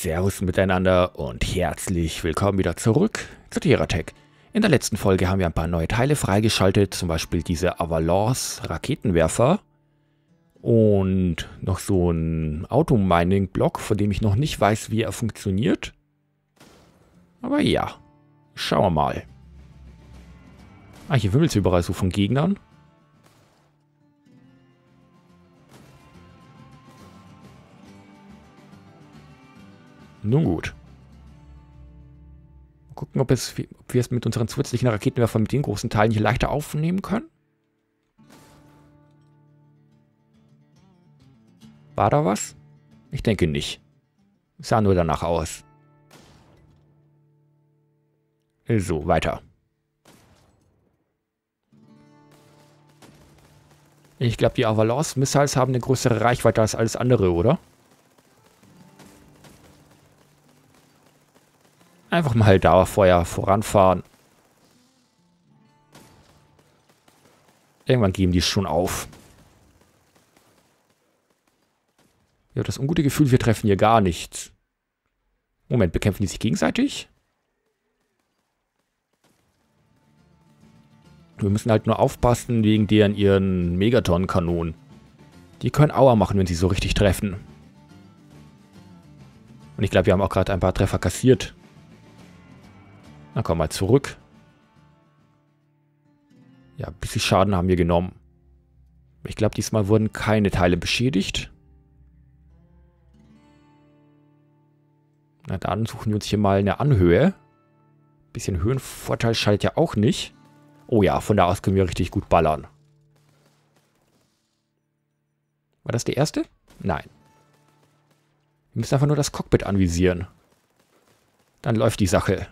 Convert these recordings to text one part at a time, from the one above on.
Servus miteinander und herzlich willkommen wieder zurück zu Teratech. In der letzten Folge haben wir ein paar neue Teile freigeschaltet, zum Beispiel diese Avalance Raketenwerfer und noch so ein Automining-Block, von dem ich noch nicht weiß, wie er funktioniert. Aber ja, schauen wir mal. Ah, hier wimmelt es überall so von Gegnern. Nun gut. Mal gucken, ob, es, ob wir es mit unseren zusätzlichen Raketenwerfern mit den großen Teilen hier leichter aufnehmen können. War da was? Ich denke nicht. Sah nur danach aus. So, weiter. Ich glaube, die Avalance-Missiles haben eine größere Reichweite als alles andere, oder? Einfach mal Dauerfeuer voranfahren. Irgendwann geben die schon auf. Ja, das ungute Gefühl, wir treffen hier gar nichts. Moment, bekämpfen die sich gegenseitig? Wir müssen halt nur aufpassen wegen deren ihren Megaton-Kanonen. Die können Aua machen, wenn sie so richtig treffen. Und ich glaube, wir haben auch gerade ein paar Treffer kassiert. Dann komm mal zurück. Ja, ein bisschen Schaden haben wir genommen. Ich glaube, diesmal wurden keine Teile beschädigt. Na dann suchen wir uns hier mal eine Anhöhe. Bisschen Höhenvorteil schaltet ja auch nicht. Oh ja, von da aus können wir richtig gut ballern. War das der erste? Nein. Wir müssen einfach nur das Cockpit anvisieren. Dann läuft die Sache.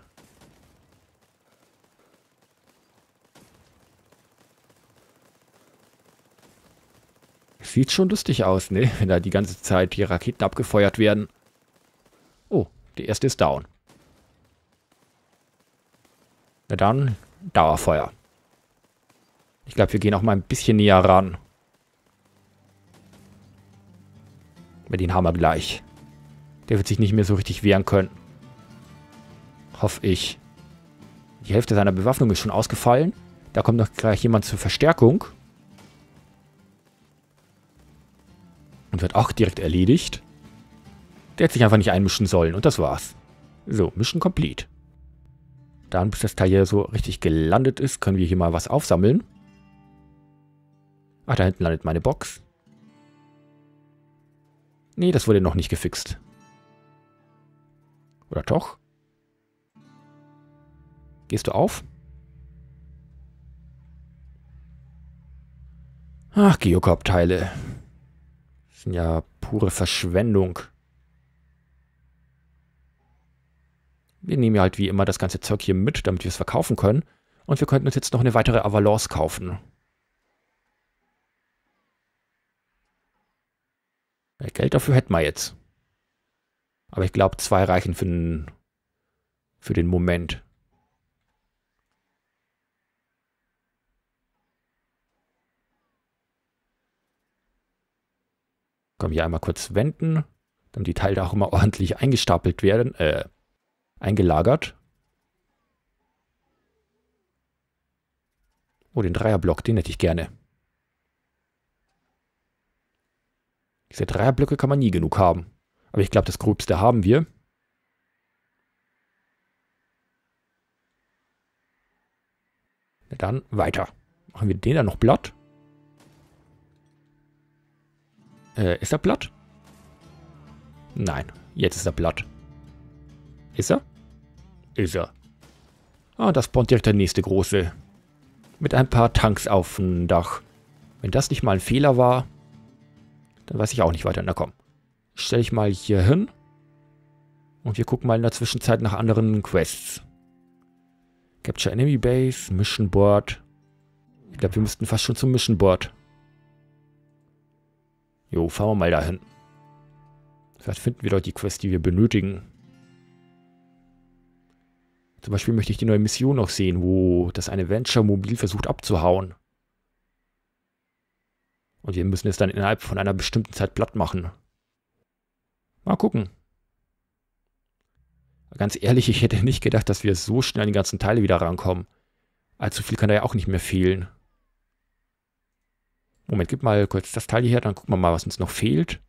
Sieht schon lustig aus, ne? Wenn da die ganze Zeit die Raketen abgefeuert werden. Oh, der erste ist down. Na dann, Dauerfeuer. Ich glaube, wir gehen auch mal ein bisschen näher ran. Mit den haben wir gleich. Der wird sich nicht mehr so richtig wehren können. Hoffe ich. Die Hälfte seiner Bewaffnung ist schon ausgefallen. Da kommt noch gleich jemand zur Verstärkung. Und wird auch direkt erledigt. Der hätte sich einfach nicht einmischen sollen. Und das war's. So, Mission complete. Dann, bis das Teil hier so richtig gelandet ist, können wir hier mal was aufsammeln. Ach, da hinten landet meine Box. Nee, das wurde noch nicht gefixt. Oder doch? Gehst du auf? Ach, Geocorp-Teile sind ja pure Verschwendung. Wir nehmen ja halt wie immer das ganze Zeug hier mit, damit wir es verkaufen können. Und wir könnten uns jetzt noch eine weitere Avalance kaufen. Geld dafür hätten wir jetzt. Aber ich glaube, zwei reichen für den, für den Moment. Können wir einmal kurz wenden, damit die Teile auch immer ordentlich eingestapelt werden, äh, eingelagert. Oh, den Dreierblock, den hätte ich gerne. Diese Dreierblöcke kann man nie genug haben. Aber ich glaube, das Gröbste haben wir. Na dann weiter. Machen wir den dann noch platt? Äh, ist er platt? Nein, jetzt ist er platt. Ist er? Ist er. Ah, das spawnt direkt der nächste große. Mit ein paar Tanks auf dem Dach. Wenn das nicht mal ein Fehler war, dann weiß ich auch nicht weiter. Na komm. Stelle ich mal hier hin. Und wir gucken mal in der Zwischenzeit nach anderen Quests. Capture Enemy Base, Mission Board. Ich glaube, wir müssten fast schon zum Mission Board. Jo, fahren wir mal dahin. Vielleicht finden wir dort die Quest, die wir benötigen. Zum Beispiel möchte ich die neue Mission noch sehen, wo das eine Venture-Mobil versucht abzuhauen. Und wir müssen es dann innerhalb von einer bestimmten Zeit platt machen. Mal gucken. Ganz ehrlich, ich hätte nicht gedacht, dass wir so schnell an die ganzen Teile wieder rankommen. Allzu viel kann da ja auch nicht mehr fehlen. Moment, gib mal kurz das Teil hierher, dann gucken wir mal, was uns noch fehlt.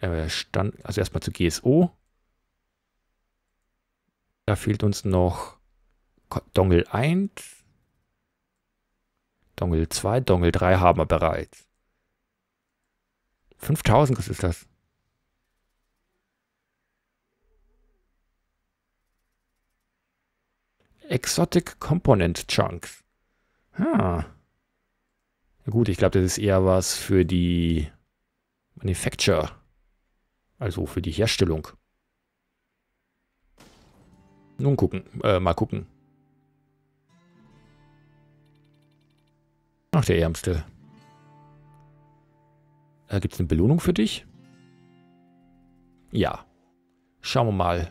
Äh, Stand, also erstmal zu GSO. Da fehlt uns noch Dongle 1. Dongle 2, Dongle 3 haben wir bereits. 5000, was ist das? Exotic Component Chunks. Ah. Gut, ich glaube, das ist eher was für die Manufacture. Also für die Herstellung. Nun gucken, äh, mal gucken. Ach, der Ärmste. Äh, Gibt es eine Belohnung für dich? Ja. Schauen wir mal.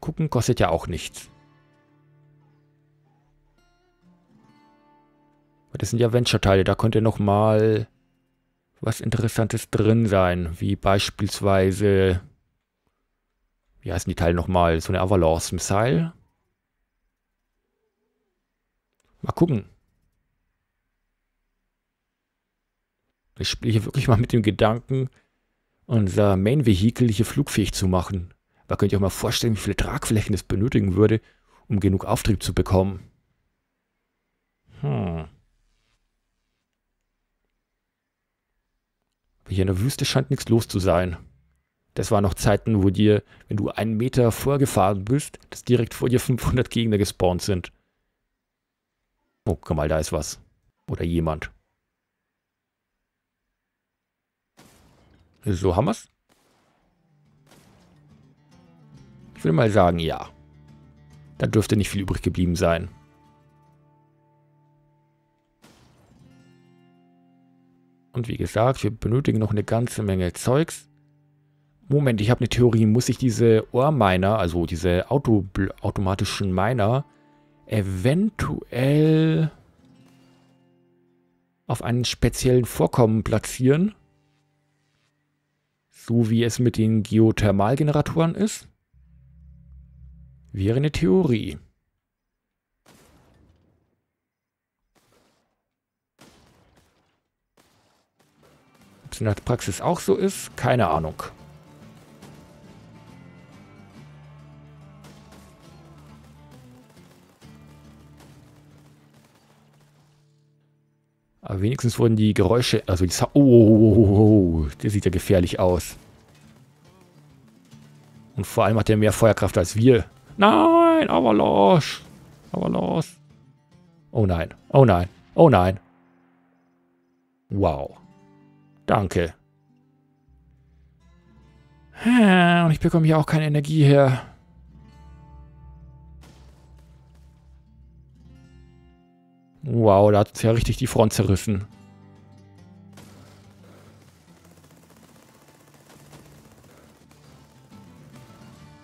Gucken kostet ja auch nichts. Das sind ja Venture-Teile, da könnte noch mal was Interessantes drin sein, wie beispielsweise, wie heißen die Teile nochmal, so eine Avalanche-Missile. Mal gucken. Ich spiele hier wirklich mal mit dem Gedanken, unser Main-Vehikel hier flugfähig zu machen. Da könnt ihr euch mal vorstellen, wie viele Tragflächen es benötigen würde, um genug Auftrieb zu bekommen. Hm. Hier in der Wüste scheint nichts los zu sein. Das waren noch Zeiten, wo dir, wenn du einen Meter vorgefahren bist, dass direkt vor dir 500 Gegner gespawnt sind. Oh, guck mal, da ist was. Oder jemand. So, haben wir's? Ich will mal sagen, ja. Da dürfte nicht viel übrig geblieben sein. Und wie gesagt, wir benötigen noch eine ganze Menge Zeugs. Moment, ich habe eine Theorie. Muss ich diese Ohrminer, also diese Auto automatischen Miner, eventuell auf einen speziellen Vorkommen platzieren? So wie es mit den Geothermalgeneratoren ist? Wäre eine Theorie. Es in der Praxis auch so ist, keine Ahnung. Aber wenigstens wurden die Geräusche, also die Sa oh, oh, oh, oh, der sieht ja gefährlich aus. Und vor allem hat er mehr Feuerkraft als wir. Nein, Avalanche. Avalanche. Oh nein, oh nein, oh nein. Wow. Danke. Und ich bekomme hier auch keine Energie her. Wow, da hat uns ja richtig die Front zerrissen.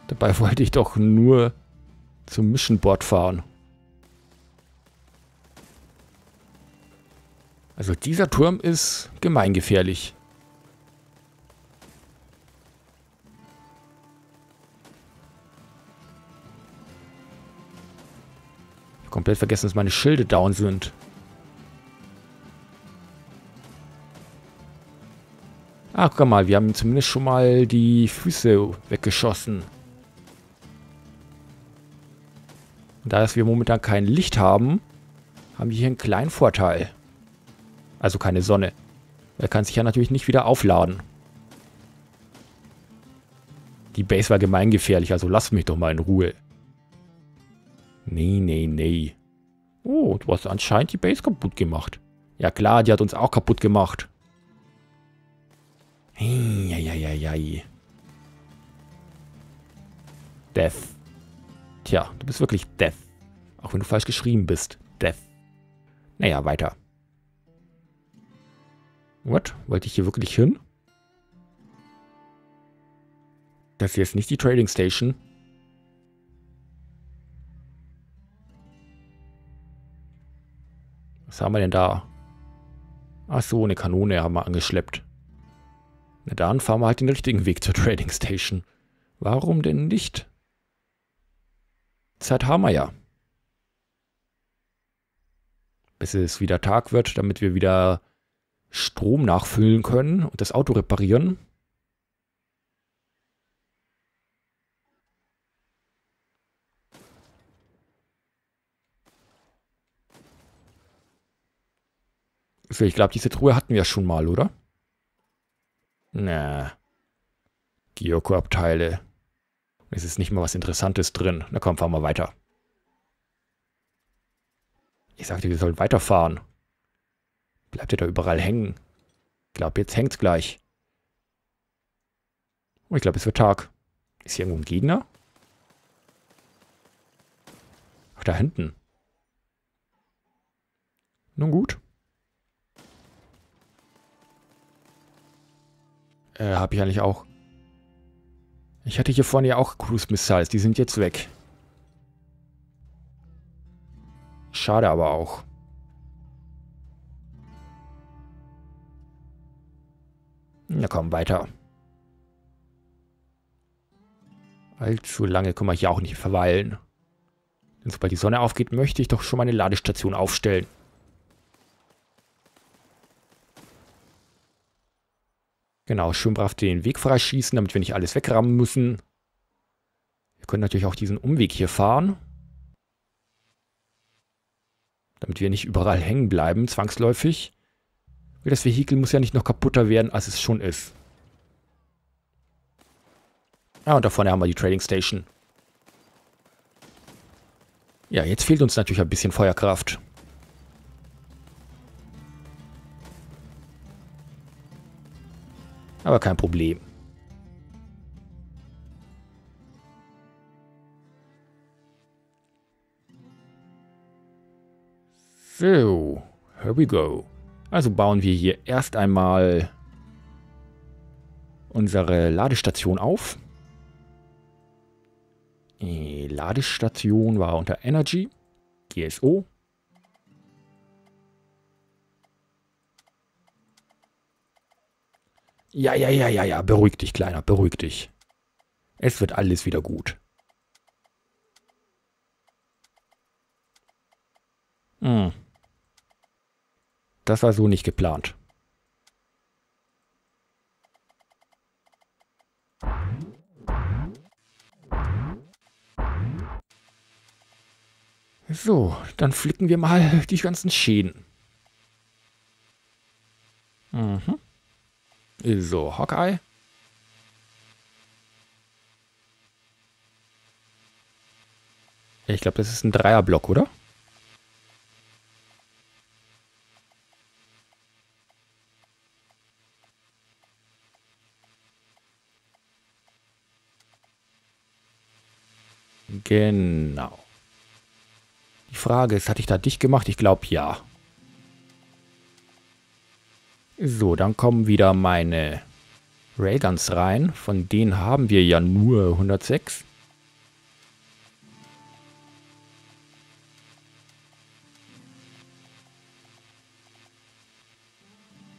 Dabei wollte ich doch nur zum Mission Board fahren. Also dieser Turm ist gemeingefährlich. Komplett vergessen, dass meine Schilde down sind. Ah, guck mal, wir haben zumindest schon mal die Füße weggeschossen. Und da wir momentan kein Licht haben, haben wir hier einen kleinen Vorteil. Also keine Sonne. Er kann sich ja natürlich nicht wieder aufladen. Die Base war gemeingefährlich, also lass mich doch mal in Ruhe. Nee, nee, nee. Oh, du hast anscheinend die Base kaputt gemacht. Ja klar, die hat uns auch kaputt gemacht. Eieieiei. Death. Tja, du bist wirklich Death. Auch wenn du falsch geschrieben bist. Death. Naja, weiter. What? Wollte ich hier wirklich hin? Das hier ist nicht die Trading Station. Was haben wir denn da? Ach so, eine Kanone haben wir angeschleppt. Na dann fahren wir halt den richtigen Weg zur Trading Station. Warum denn nicht? Zeit haben wir ja. Bis es wieder Tag wird, damit wir wieder Strom nachfüllen können und das Auto reparieren. Ich glaube, diese Truhe hatten wir schon mal, oder? Na. Gyoko-Abteile. Es ist nicht mal was Interessantes drin. Na komm, fahren wir weiter. Ich sagte, wir sollen weiterfahren. Bleibt ihr da überall hängen? Ich glaube, jetzt hängt's gleich. Oh, ich glaube, es wird Tag. Ist hier irgendwo ein Gegner? Ach, da hinten. Nun gut. Äh, habe ich eigentlich auch. Ich hatte hier vorne ja auch Cruise Missiles, die sind jetzt weg. Schade aber auch. Na komm, weiter. Allzu lange können wir hier auch nicht verweilen. Denn sobald die Sonne aufgeht, möchte ich doch schon meine Ladestation aufstellen. Genau, schön brav den Weg freischießen, damit wir nicht alles wegrammen müssen. Wir können natürlich auch diesen Umweg hier fahren. Damit wir nicht überall hängen bleiben, zwangsläufig. Weil das Vehikel muss ja nicht noch kaputter werden, als es schon ist. Ah, und da vorne haben wir die Trading Station. Ja, jetzt fehlt uns natürlich ein bisschen Feuerkraft. Aber kein Problem. So, here we go. Also bauen wir hier erst einmal unsere Ladestation auf. Die Ladestation war unter Energy, GSO. Ja, ja, ja, ja, ja, beruhig dich, Kleiner, beruhig dich. Es wird alles wieder gut. Hm. Das war so nicht geplant. So, dann flicken wir mal die ganzen Schäden. Mhm. So, Hawkeye. Ich glaube, das ist ein Dreierblock, oder? Genau. Die Frage ist, hatte ich da dicht gemacht? Ich glaube, ja. So, dann kommen wieder meine Railguns rein. Von denen haben wir ja nur 106.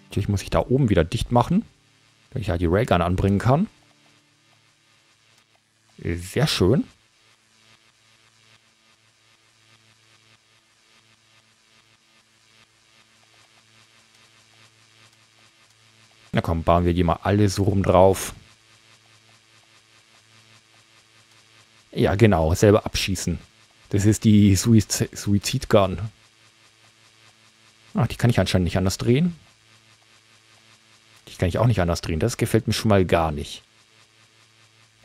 Natürlich muss ich da oben wieder dicht machen, damit ich halt die Railgun anbringen kann. Sehr schön. Na komm, bauen wir die mal alle so rum drauf. Ja, genau, selber abschießen. Das ist die Suiz Suizidgun. Ach, die kann ich anscheinend nicht anders drehen. Die kann ich auch nicht anders drehen. Das gefällt mir schon mal gar nicht.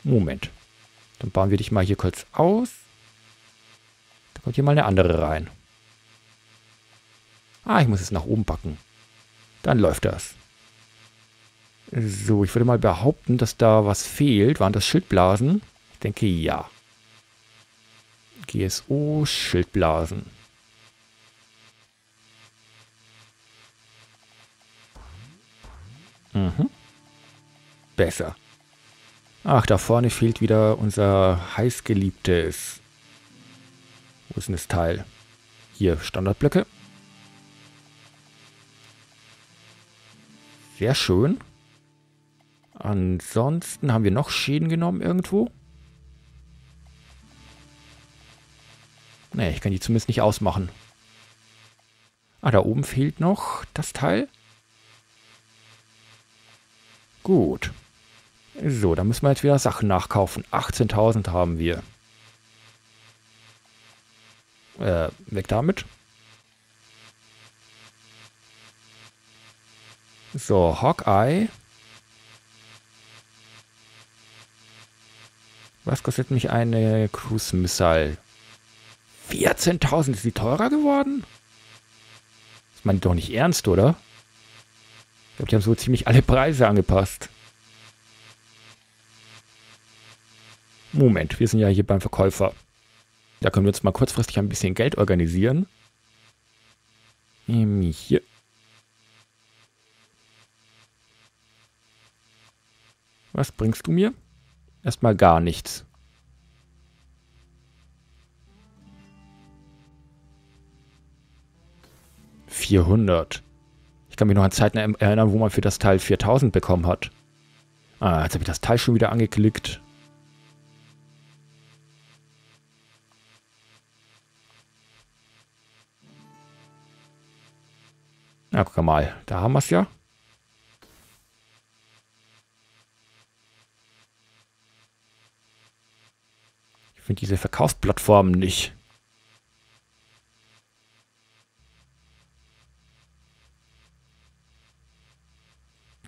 Moment. Dann bauen wir dich mal hier kurz aus. Da kommt hier mal eine andere rein. Ah, ich muss es nach oben packen. Dann läuft das. So, ich würde mal behaupten, dass da was fehlt. Waren das Schildblasen? Ich denke ja. GSO, Schildblasen. Mhm. Besser. Ach, da vorne fehlt wieder unser heißgeliebtes. Wo ist denn das Teil? Hier, Standardblöcke. Sehr schön. Ansonsten haben wir noch Schäden genommen irgendwo. Nee, ich kann die zumindest nicht ausmachen. Ah, da oben fehlt noch das Teil. Gut. So, da müssen wir jetzt wieder Sachen nachkaufen. 18.000 haben wir. Äh, weg damit. So, Hawkeye. Was kostet mich eine Cruise Missile? 14.000, ist die teurer geworden? Das meint doch nicht ernst, oder? Ich glaube, die haben so ziemlich alle Preise angepasst. Moment, wir sind ja hier beim Verkäufer. Da können wir uns mal kurzfristig ein bisschen Geld organisieren. Hier. Was bringst du mir? Erstmal gar nichts. Vierhundert. Ich kann mich noch an Zeiten erinnern, wo man für das Teil 4000 bekommen hat. Ah, jetzt habe ich das Teil schon wieder angeklickt. Na, guck mal, da haben wir es ja. Finde diese Verkaufsplattformen nicht.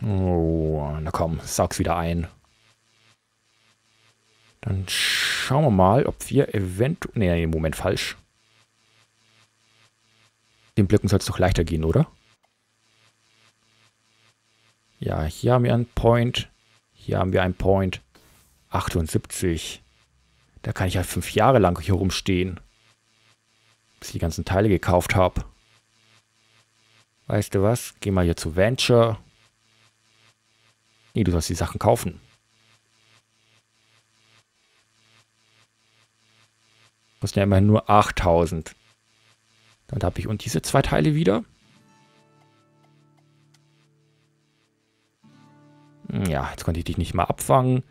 Oh, na komm, saug's wieder ein. Dann schauen wir mal, ob wir eventuell... Nee, im Moment falsch. Den Blöcken soll es doch leichter gehen, oder? Ja, hier haben wir einen Point. Hier haben wir einen Point. 78. Da kann ich halt fünf Jahre lang hier rumstehen. Bis ich die ganzen Teile gekauft habe. Weißt du was? Geh mal hier zu Venture. Nee, du sollst die Sachen kaufen. Kosten ja immerhin nur 8000. Dann habe ich und diese zwei Teile wieder. Ja, jetzt konnte ich dich nicht mal abfangen.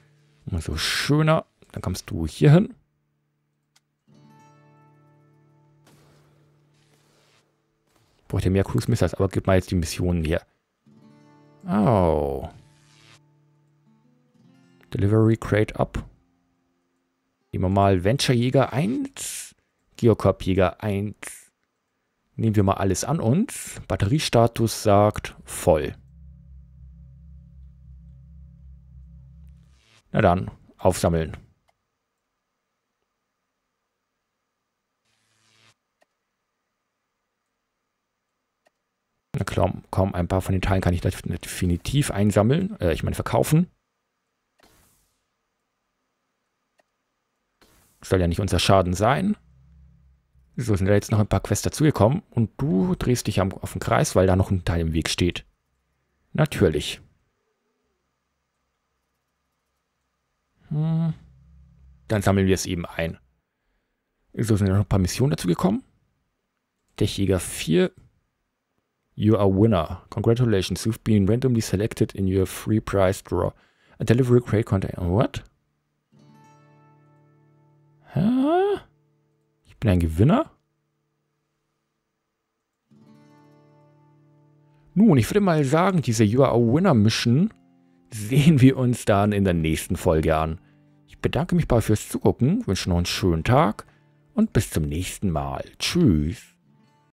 So schöner. Dann kommst du hier hin. Bräuchte mehr Cruise Missiles, aber gib mal jetzt die Missionen hier. Oh. Delivery Crate up. Nehmen wir mal Venture Jäger 1. Geocorp Jäger 1. Nehmen wir mal alles an uns. Batteriestatus sagt voll. Na dann, aufsammeln. Na klar, kaum ein paar von den Teilen kann ich definitiv einsammeln. Äh, ich meine verkaufen. Soll ja nicht unser Schaden sein. So sind da jetzt noch ein paar Quests dazugekommen und du drehst dich auf den Kreis, weil da noch ein Teil im Weg steht. Natürlich. Hm. Dann sammeln wir es eben ein. So sind noch ein paar Missionen dazu gekommen. Dächjäger 4. You are winner. Congratulations, you've been randomly selected in your free prize draw. A delivery crate container. What? Hä? Ich bin ein Gewinner? Nun, ich würde mal sagen, diese You are a Winner Mission sehen wir uns dann in der nächsten Folge an. Ich bedanke mich bei fürs Zugucken, wünsche noch einen schönen Tag und bis zum nächsten Mal. Tschüss.